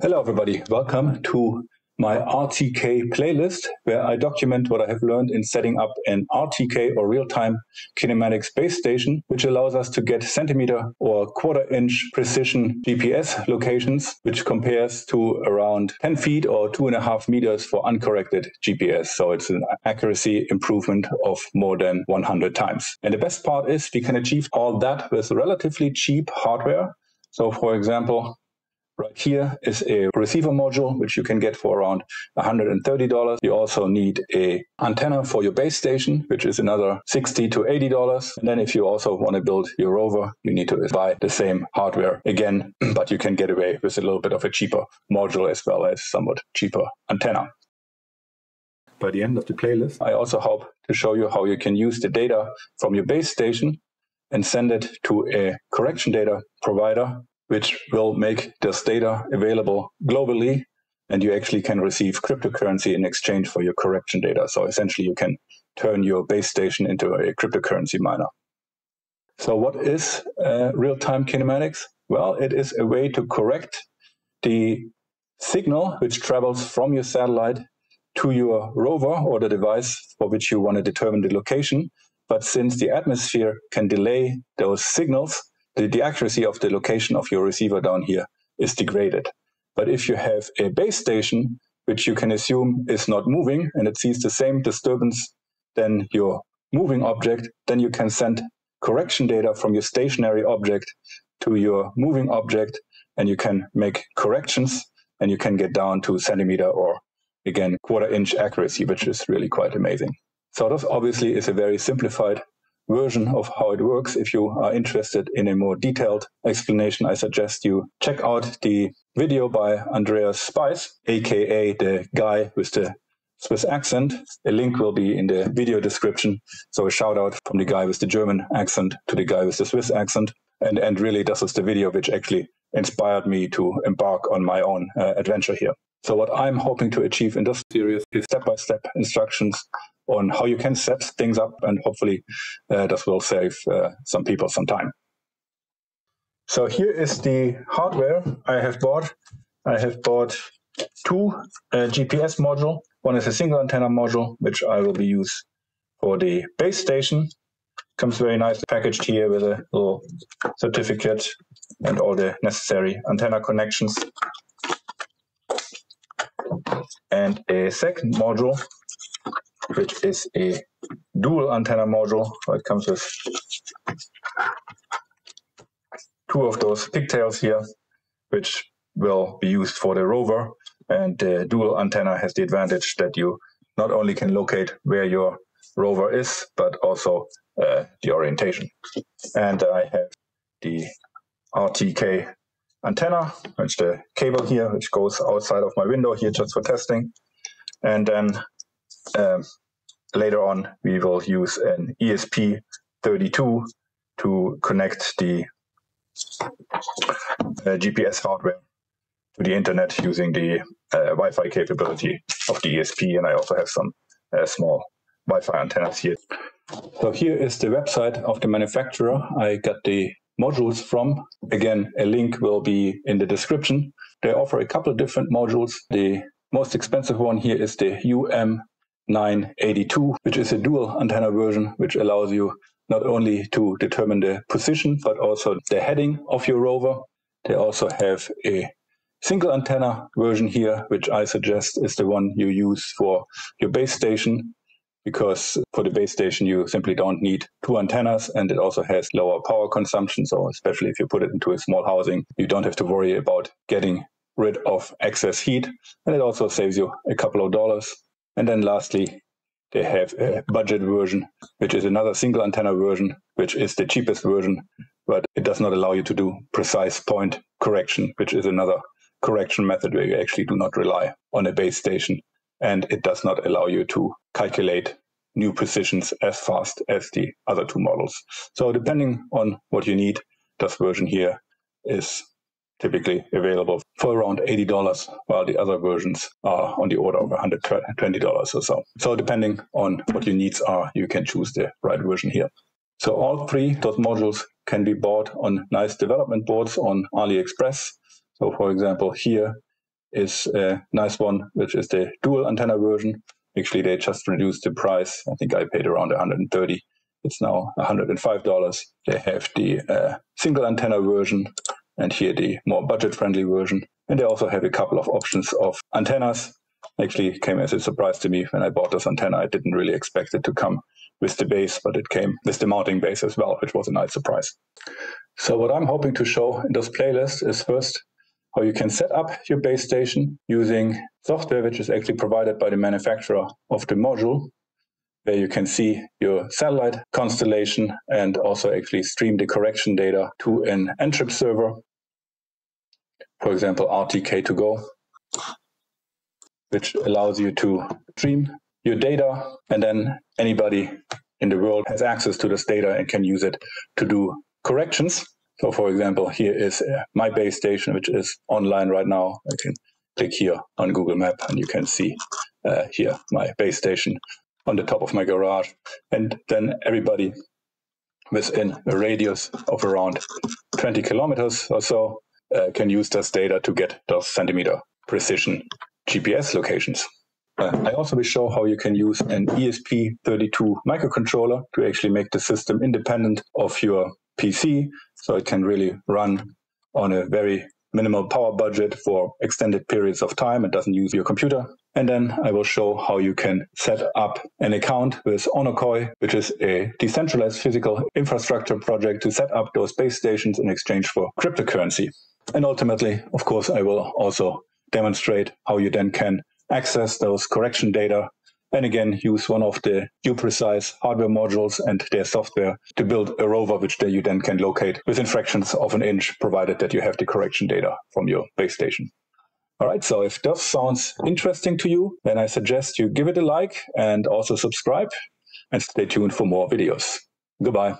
Hello, everybody. Welcome to my RTK playlist, where I document what I have learned in setting up an RTK or real-time kinematics base station, which allows us to get centimeter or quarter inch precision GPS locations, which compares to around 10 feet or two and a half meters for uncorrected GPS. So it's an accuracy improvement of more than 100 times. And the best part is we can achieve all that with relatively cheap hardware. So for example, Right here is a receiver module, which you can get for around $130. You also need a antenna for your base station, which is another 60 to $80. And then if you also want to build your rover, you need to buy the same hardware again, but you can get away with a little bit of a cheaper module as well as somewhat cheaper antenna. By the end of the playlist, I also hope to show you how you can use the data from your base station and send it to a correction data provider which will make this data available globally. And you actually can receive cryptocurrency in exchange for your correction data. So essentially, you can turn your base station into a cryptocurrency miner. So, what is uh, real time kinematics? Well, it is a way to correct the signal which travels from your satellite to your rover or the device for which you want to determine the location. But since the atmosphere can delay those signals, the, the accuracy of the location of your receiver down here is degraded. But if you have a base station, which you can assume is not moving and it sees the same disturbance than your moving object, then you can send correction data from your stationary object to your moving object and you can make corrections and you can get down to centimeter or again quarter inch accuracy, which is really quite amazing. So this obviously is a very simplified version of how it works. If you are interested in a more detailed explanation, I suggest you check out the video by Andreas Spiess, aka the guy with the Swiss accent. A link will be in the video description. So a shout out from the guy with the German accent to the guy with the Swiss accent. And, and really, this is the video which actually inspired me to embark on my own uh, adventure here. So what I'm hoping to achieve in this series is step-by-step instructions on how you can set things up, and hopefully uh, this will save uh, some people some time. So here is the hardware I have bought. I have bought two uh, GPS module. One is a single antenna module, which I will be used for the base station. Comes very nicely packaged here with a little certificate and all the necessary antenna connections. And a second module which is a dual antenna module. It comes with two of those pigtails here, which will be used for the rover. And the dual antenna has the advantage that you not only can locate where your rover is, but also uh, the orientation. And I have the RTK antenna, which the cable here, which goes outside of my window here just for testing. And then um, later on, we will use an ESP32 to connect the uh, GPS hardware to the internet using the uh, Wi-Fi capability of the ESP, and I also have some uh, small Wi-Fi antennas here. So here is the website of the manufacturer. I got the modules from. Again, a link will be in the description. They offer a couple of different modules. The most expensive one here is the UM 982, which is a dual antenna version, which allows you not only to determine the position, but also the heading of your rover. They also have a single antenna version here, which I suggest is the one you use for your base station, because for the base station, you simply don't need two antennas and it also has lower power consumption. So especially if you put it into a small housing, you don't have to worry about getting rid of excess heat. And it also saves you a couple of dollars and then lastly, they have a budget version, which is another single antenna version, which is the cheapest version, but it does not allow you to do precise point correction, which is another correction method where you actually do not rely on a base station. And it does not allow you to calculate new positions as fast as the other two models. So depending on what you need, this version here is typically available for around $80, while the other versions are on the order of $120 or so. So depending on what your needs are, you can choose the right version here. So all three those modules can be bought on nice development boards on AliExpress. So for example, here is a nice one, which is the dual antenna version. Actually, they just reduced the price. I think I paid around 130. It's now $105. They have the uh, single antenna version and here the more budget friendly version. And they also have a couple of options of antennas. Actually, came as a surprise to me when I bought this antenna. I didn't really expect it to come with the base, but it came with the mounting base as well, which was a nice surprise. So what I'm hoping to show in this playlist is first how you can set up your base station using software which is actually provided by the manufacturer of the module, where you can see your satellite constellation and also actually stream the correction data to an Ntrip server, for example, RTK2Go, which allows you to stream your data and then anybody in the world has access to this data and can use it to do corrections. So for example, here is uh, my base station, which is online right now. I can click here on Google Map and you can see uh, here my base station on the top of my garage. And then everybody within a radius of around 20 kilometers or so uh, can use this data to get those centimeter precision GPS locations. Uh, I also will show how you can use an ESP32 microcontroller to actually make the system independent of your PC. So it can really run on a very minimal power budget for extended periods of time. and doesn't use your computer. And then I will show how you can set up an account with Onocoy, which is a decentralized physical infrastructure project to set up those base stations in exchange for cryptocurrency. And ultimately, of course, I will also demonstrate how you then can access those correction data and again use one of the uPrecise hardware modules and their software to build a rover which you then can locate within fractions of an inch provided that you have the correction data from your base station. All right, so if that sounds interesting to you, then I suggest you give it a like and also subscribe and stay tuned for more videos. Goodbye.